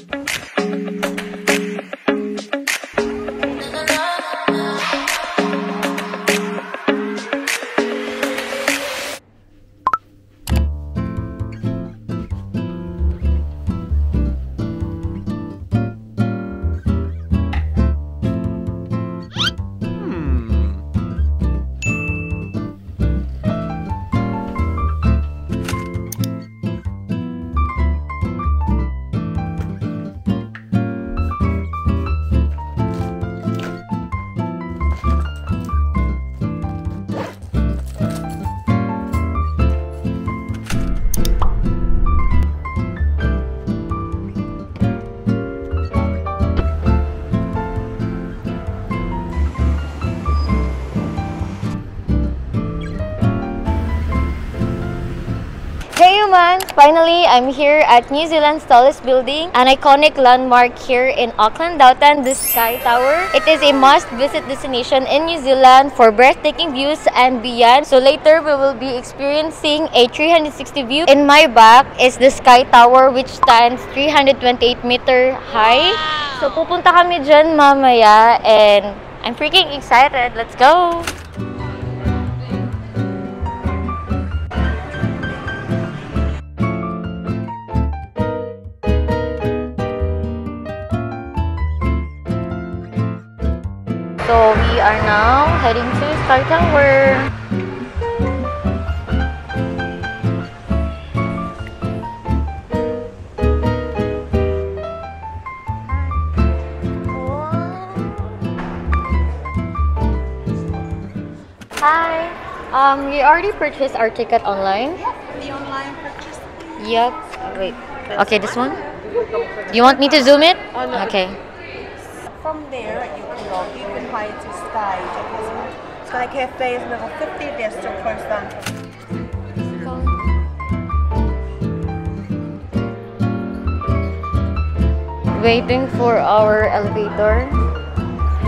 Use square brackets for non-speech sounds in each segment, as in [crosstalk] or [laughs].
Hey human! Finally, I'm here at New Zealand's tallest building, an iconic landmark here in Auckland, Downtown, the Sky Tower. It is a must-visit destination in New Zealand for breathtaking views and beyond. So later, we will be experiencing a 360 view. In my back is the Sky Tower which stands 328 meter high. So pupunta kami dyan mamaya and I'm freaking excited. Let's go! Heading to Sky Tower. Hi. Um, we already purchased our ticket online. The online purchase. Yep. Wait. Okay, this one. Do you want me to zoom it? Oh. Okay. From there, you can go even higher to Sky. Sky Cafe is level 50. They're still closed down. Waiting for our elevator.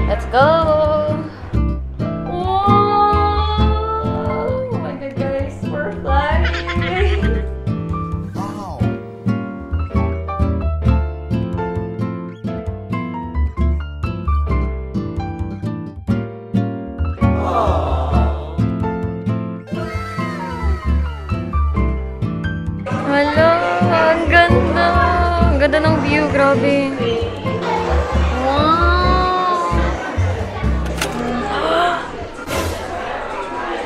Let's go. Grabe. Wow!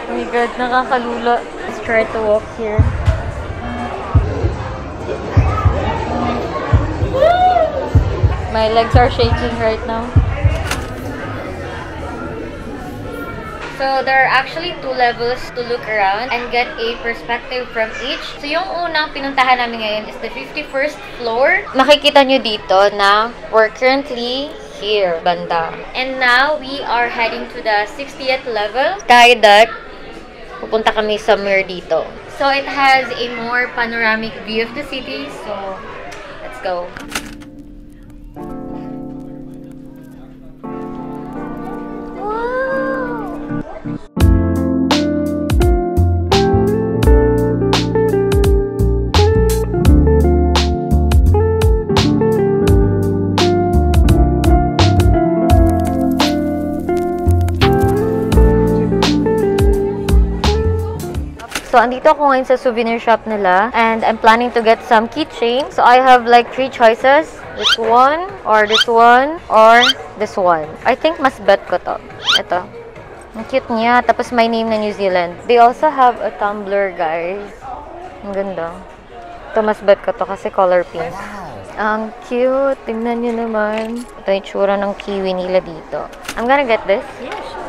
Oh my god, nakakalula. Let's try to walk here. My legs are shaking right now. So, there are actually two levels to look around and get a perspective from each. So, yung unang pinuntahan namin ngayon is the 51st floor. Makikita nyo dito na we're currently here, banda. And now, we are heading to the 60th level. Sky deck. Pupunta kami somewhere dito. So, it has a more panoramic view of the city. So, let's go. So, andito ako ngayon sa souvenir shop nila and I'm planning to get some keychain. So, I have like three choices. This one, or this one, or this one. I think mas bet ko to. Ito. Ang cute niya. Tapos may name na New Zealand. They also have a tumbler, guys. Ang ganda. Ito mas bet ko to kasi color pink. Ang cute. Tingnan niyo naman. Ito yung tsura ng kiwi nila dito. I'm gonna get this. Yeah, sure.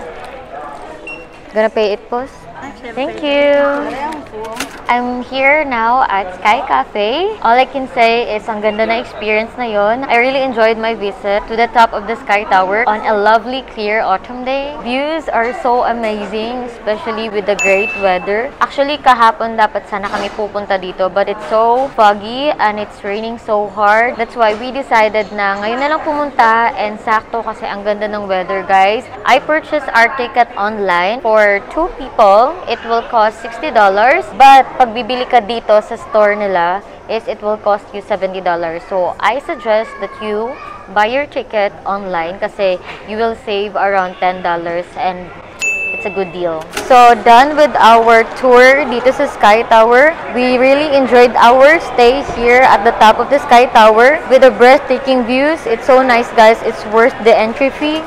Gonna pay it, boss. Thank you. I'm here now at Sky Cafe. All I can say is ang ganda na experience na yon. I really enjoyed my visit to the top of the Sky Tower on a lovely clear autumn day. Views are so amazing, especially with the great weather. Actually, kahapon dapat sana kami pupunta dito but it's so foggy and it's raining so hard. That's why we decided na ngayon na lang pumunta and sakto kasi ang ganda ng weather, guys. I purchased our ticket online for two people. It will cost $60. But pag bibili ka dito sa store nila, is it will cost you $70. So, I suggest that you buy your ticket online kasi you will save around $10 and it's a good deal. So, done with our tour dito sa Sky Tower. We really enjoyed our stay here at the top of the Sky Tower with the breathtaking views. It's so nice, guys. It's worth the entry fee.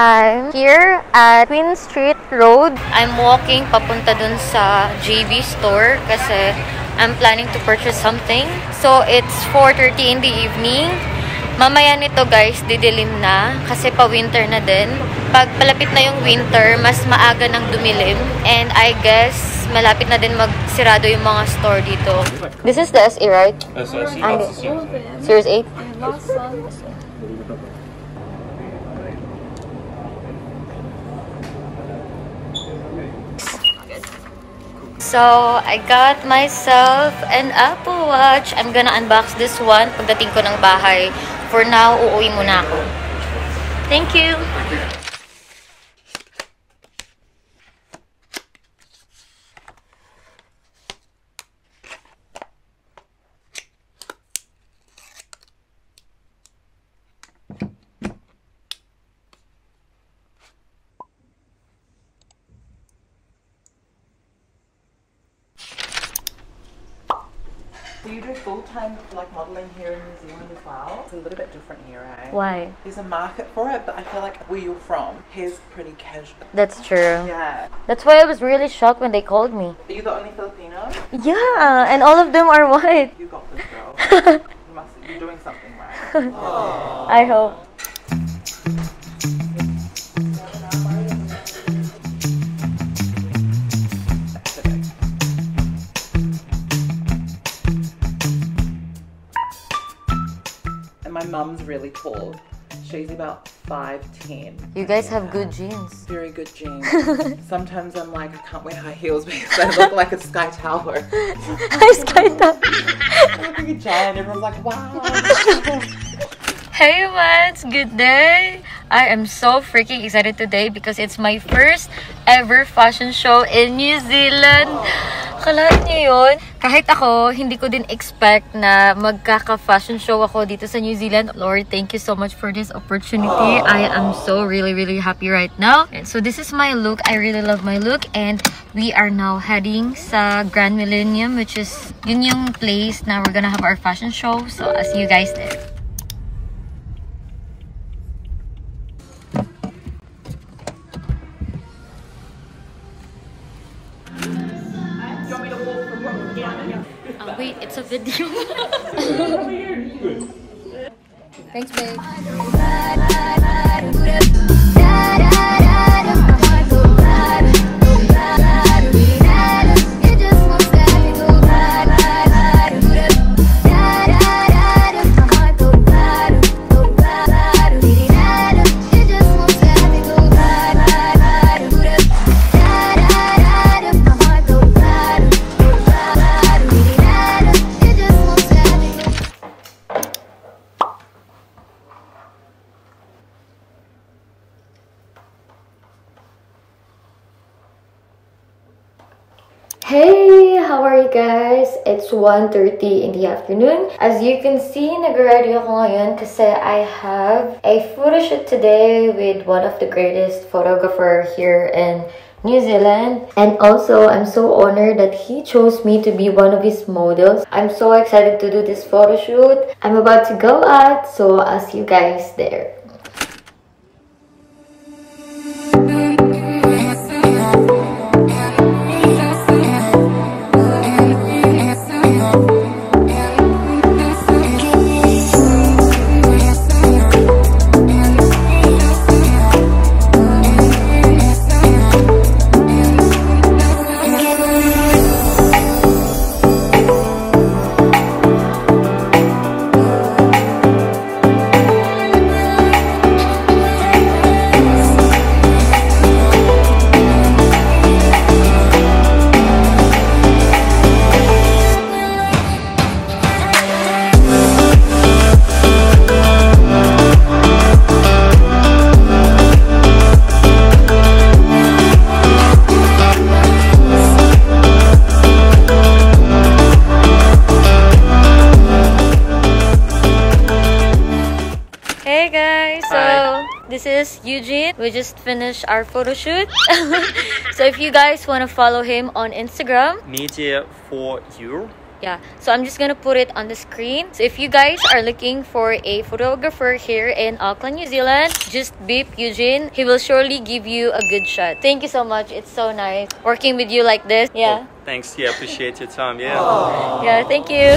I'm here at Queen Street Road. I'm walking papunta dun sa JV store kasi I'm planning to purchase something. So, it's 4.30 in the evening. Mamaya nito guys, didilim na kasi pa-winter na din. Pag palapit na yung winter, mas maaga nang dumilim. And I guess, malapit na din magsirado yung mga store dito. This is the SE, right? Same. Series 8? So, I got myself an Apple Watch. I'm gonna unbox this one pagdating ko ng bahay. For now, uuwi muna ako. Thank you! Do you do full time like modelling here in New Zealand as well? It's a little bit different here, eh? Why? There's a market for it, but I feel like where you're from, here's pretty casual. That's true. Yeah. That's why I was really shocked when they called me. Are you the only Filipino? Yeah, and all of them are [laughs] white. You got this, girl. [laughs] you must. You're doing something right. [laughs] I hope. Mum's really tall. She's about five ten. You guys have good genes. Very good genes. [laughs] Sometimes I'm like, I can't wear high heels [laughs] because I look like a sky tower. Hi, Skyta. I look like a giant. Everyone's like, wow. Hey, what's Good day! I am so freaking excited today because it's my first ever fashion show in New Zealand. Oh. Kalahin niyo yun? Kahit ako, hindi ko din expect na magkaka-fashion show ako dito sa New Zealand. Lord, thank you so much for this opportunity. I am so really, really happy right now. And so this is my look. I really love my look. And we are now heading sa Grand Millennium, which is yun yung place na we're gonna have our fashion show. So, I'll see you guys there. Guys? It's 1.30 in the afternoon. As you can see, nag-ready ako ngayon kasi I have a photo shoot today with one of the greatest photographer here in New Zealand. And also, I'm so honored that he chose me to be one of his models. I'm so excited to do this photo shoot. I'm about to go out, so I'll see you guys there. We just finished our photo shoot. [laughs] so if you guys want to follow him on Instagram, Media for you. yeah. So I'm just gonna put it on the screen. So if you guys are looking for a photographer here in Auckland, New Zealand, just beep Eugene. He will surely give you a good shot. Thank you so much. It's so nice working with you like this. Yeah. Oh, thanks. Yeah, appreciate your time. Yeah. Yeah, thank you.